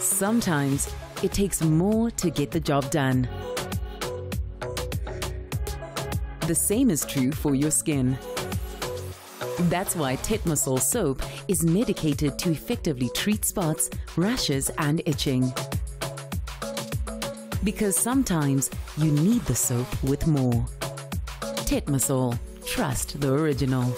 Sometimes it takes more to get the job done. The same is true for your skin. That's why Tetmosol soap is medicated to effectively treat spots, rashes, and itching. Because sometimes you need the soap with more. Tetmosol. Trust the original.